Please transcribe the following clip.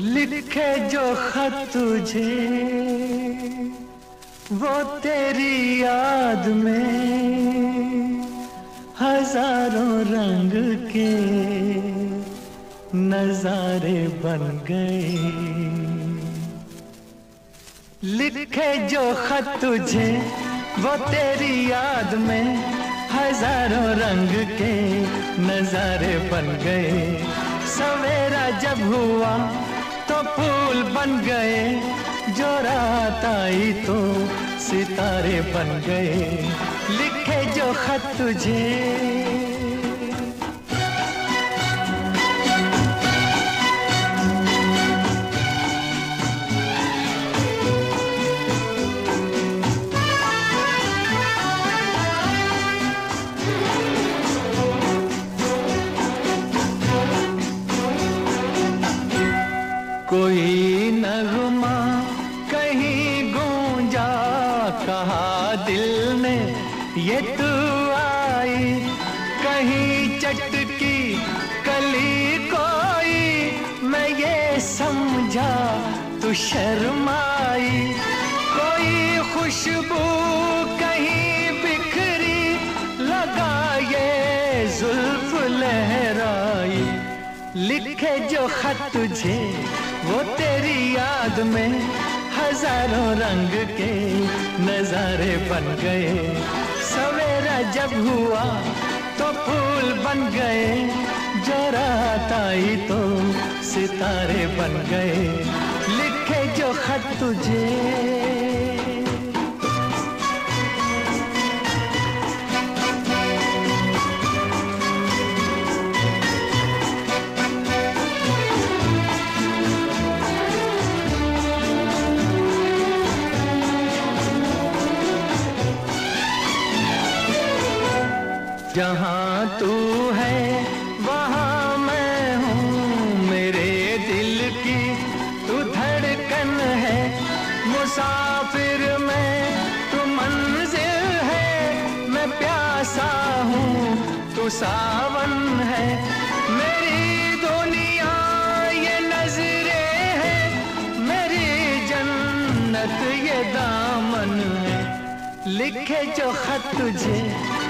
लिखे जो खत तुझे, वो तेरी याद में हज़ारों रंग के नजारे बन गए। लिखे जो खत तुझे, वो तेरी याद में हज़ारों रंग के नजारे बन गए। सवेरा जब हुआ फूल बन गए जो रात आई तो सितारे बन गए। लिखे जो खत तुझे ये तू आई कहीं चटकी कली कोई, मैं ये समझा तू शर्माई। कोई खुशबू कहीं बिखरी, लगा ये जुल्फ लहराई। लिखे जो खत तुझे, वो तेरी याद में, हज़ारों रंग के नजारे बन गए। सवेरा जब हुआ तो फूल बन गए जो रात आई तो सितारे बन गए। लिखे जो खत तुझे जहाँ तू है, वहाँ मैं हूँ। मेरे दिल की तू धड़कन है। मुसाफिर मैं तू मंजिल है। मैं प्यासा हूँ, तू सावन है। मेरी दुनिया ये नजरे है। मेरी जन्नत ये दामन है। लिखे जो खत तुझे